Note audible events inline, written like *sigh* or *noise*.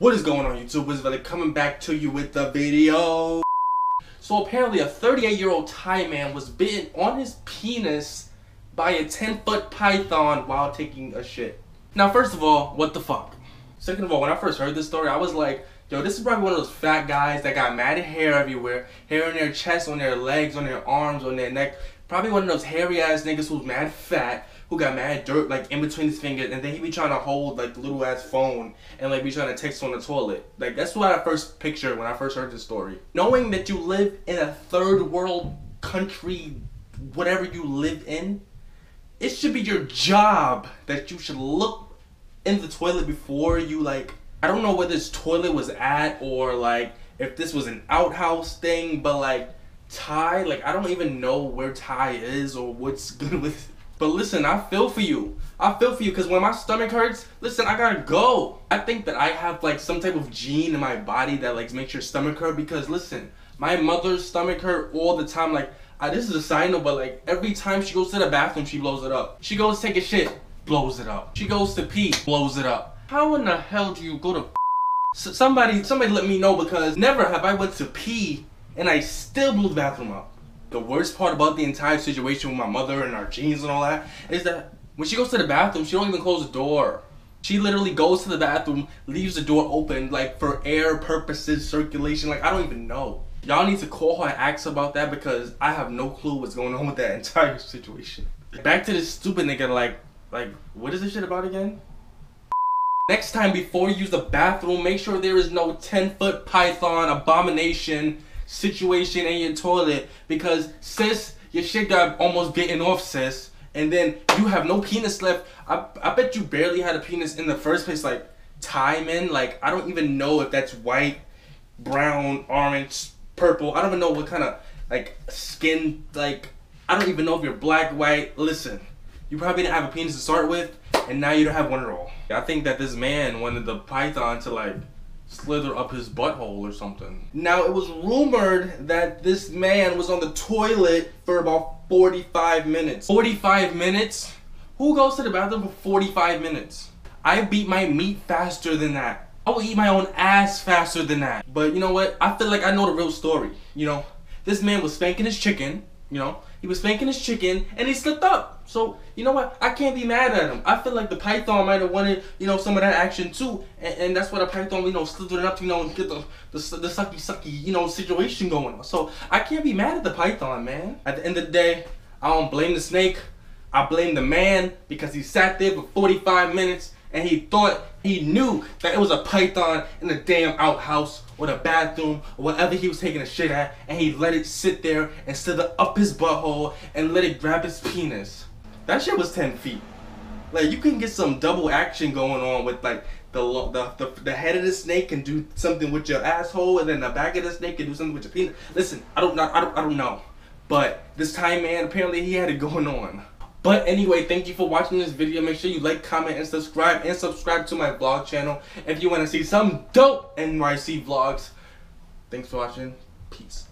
What is going on YouTube? Wizville coming back to you with the video. So apparently a 38 year old Thai man was bitten on his penis by a 10 foot python while taking a shit. Now first of all, what the fuck? Second of all, when I first heard this story, I was like, yo, this is probably one of those fat guys that got matted hair everywhere. Hair on their chest, on their legs, on their arms, on their neck. Probably one of those hairy ass niggas who's mad fat who got mad dirt like in between his fingers, and then he be trying to hold like the little ass phone and like be trying to text on the toilet. Like that's what I first pictured when I first heard this story. Knowing that you live in a third world country, whatever you live in, it should be your job that you should look in the toilet before you like. I don't know where this toilet was at or like if this was an outhouse thing, but like Thai, like I don't even know where Thai is or what's *laughs* good with but listen, I feel for you. I feel for you because when my stomach hurts, listen, I gotta go. I think that I have like some type of gene in my body that like makes your stomach hurt because listen, my mother's stomach hurt all the time. Like, I, this is a sign note, but like every time she goes to the bathroom, she blows it up. She goes take a shit, blows it up. She goes to pee, blows it up. How in the hell do you go to so somebody, somebody let me know because never have I went to pee and I still blew the bathroom up the worst part about the entire situation with my mother and our genes and all that is that when she goes to the bathroom, she don't even close the door. She literally goes to the bathroom, leaves the door open, like for air purposes, circulation. Like I don't even know. Y'all need to call her and ask about that because I have no clue what's going on with that *laughs* entire situation. Back to this stupid nigga, like, like, what is this shit about again? Next time before you use the bathroom, make sure there is no 10 foot python abomination situation in your toilet because sis, your shit got almost getting off, sis. And then you have no penis left. I, I bet you barely had a penis in the first place. Like, time in. Like, I don't even know if that's white, brown, orange, purple. I don't even know what kind of, like, skin, like, I don't even know if you're black, white. Listen, you probably didn't have a penis to start with, and now you don't have one at all. I think that this man wanted the python to, like, slither up his butthole or something. Now, it was rumored that this man was on the toilet for about 45 minutes. 45 minutes? Who goes to the bathroom for 45 minutes? I beat my meat faster than that. I will eat my own ass faster than that. But you know what? I feel like I know the real story. You know, this man was spanking his chicken, you know, he was spanking his chicken and he slipped up. So, you know what? I can't be mad at him. I feel like the python might have wanted, you know, some of that action too. And, and that's what a python, you know, slithered up, you know, and get the, the, the sucky sucky, you know, situation going on. So, I can't be mad at the python, man. At the end of the day, I don't blame the snake. I blame the man because he sat there for 45 minutes and he thought he knew that it was a python in the damn outhouse or the bathroom or whatever he was taking a shit at and he let it sit there and slither up his butthole and let it grab his penis. That shit was 10 feet. Like you can get some double action going on with like the, the the the head of the snake can do something with your asshole and then the back of the snake can do something with your penis. Listen, I don't I don't I don't know. But this Thai man apparently he had it *laughs* going on. But anyway, thank you for watching this video. Make sure you like, comment, and subscribe. And subscribe to my vlog channel if you want to see some dope NYC vlogs. Thanks for watching. Peace.